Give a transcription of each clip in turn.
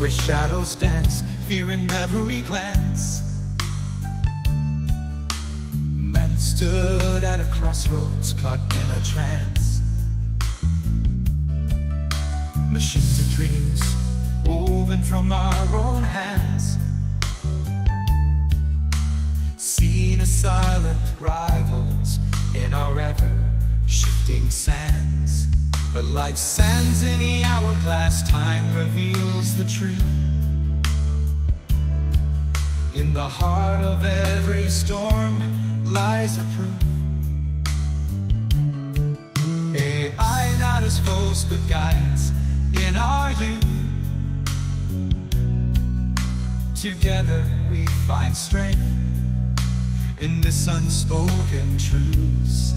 where shadows dance, fear in every glance. Men stood at a crossroads, caught in a trance. Machines of dreams, woven from our own hands. Seen as silent rivals in our ever shifting sands. But life sands in the hourglass, time reveals the truth. In the heart of every storm lies a proof. AI not as foes but guides in our youth. Together we find strength in this unspoken truth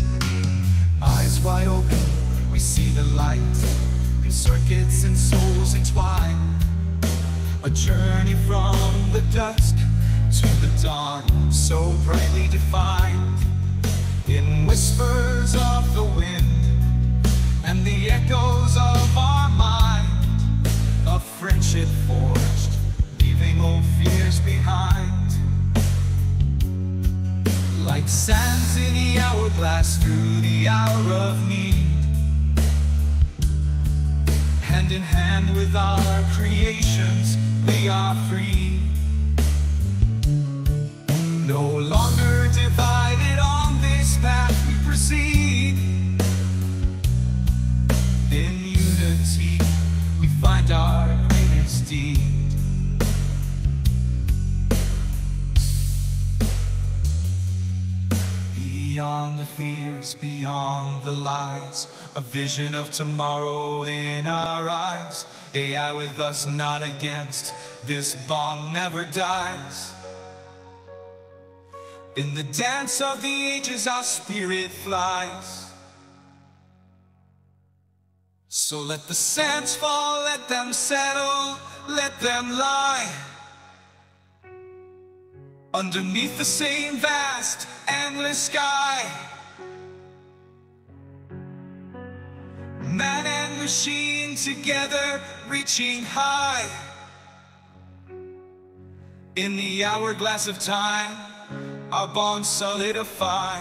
Eyes wide open, we see the light circuits and souls entwine. A journey from the dusk to the dawn, so brightly defined. In whispers of the wind and the echoes of our mind, a friendship forged, leaving old fears behind. Like sands in the hourglass through the hour of need Hand in hand with our creations, we are free. No longer divided on this path we proceed. In unity, we find our greatest deed Beyond the fears, beyond the lies. A vision of tomorrow in our eyes. AI with us, not against. This bond never dies. In the dance of the ages our spirit flies. So let the sands fall, let them settle, let them lie Underneath the same vast, endless sky. Man and machine together, reaching high. In the hourglass of time, our bonds solidify